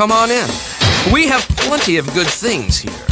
come on in. We have plenty of good things here.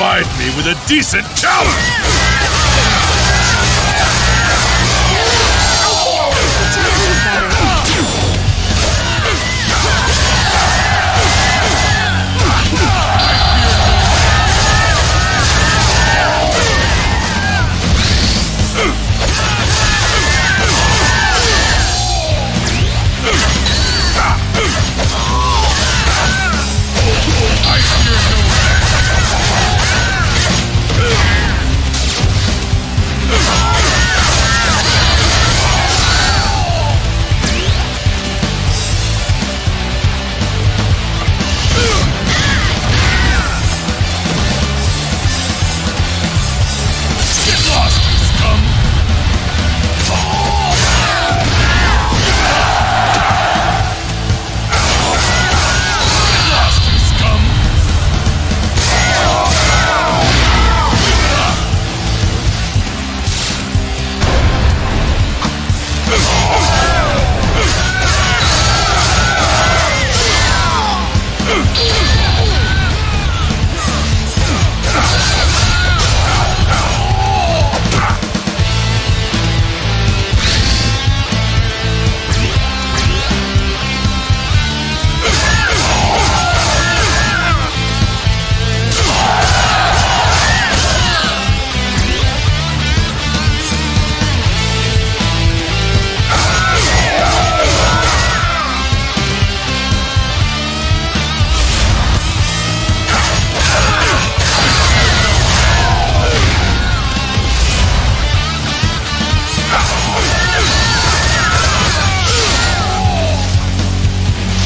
Provide me with a decent challenge?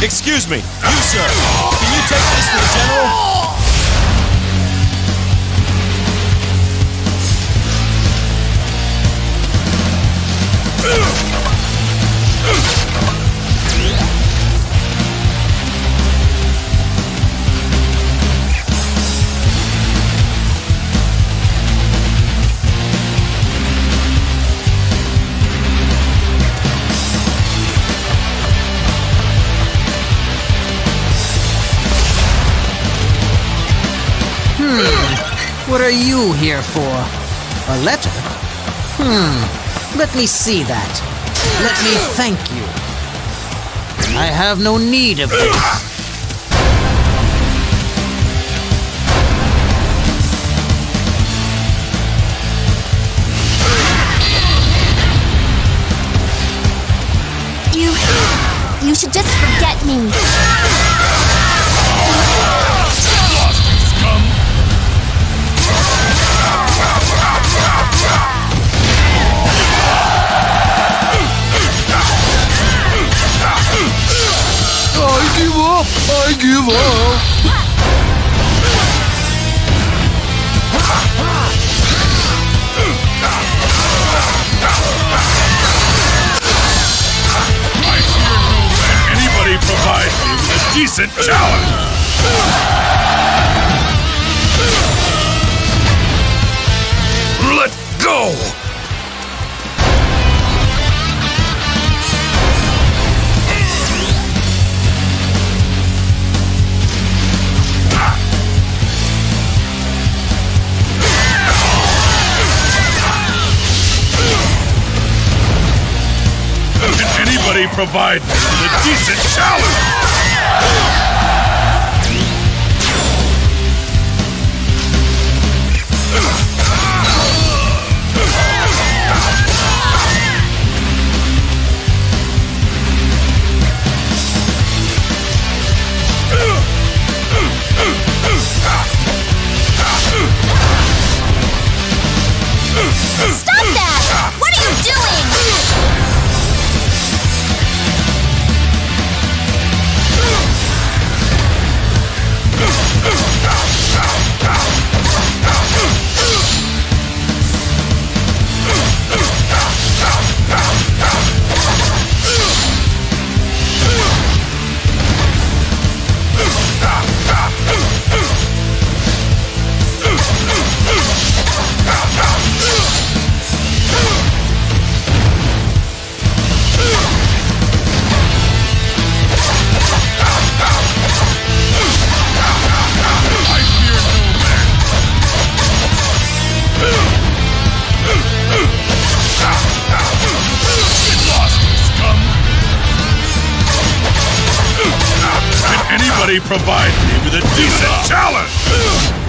Excuse me, you sir. Can you take this to the general? What are you here for? A letter? Hmm. Let me see that. Let me thank you. I have no need of this. You. You should just forget me. Give up! I fear no man. Anybody me with a decent challenge! Let go! Anybody provide a decent challenge? Anybody provide me with a decent challenge?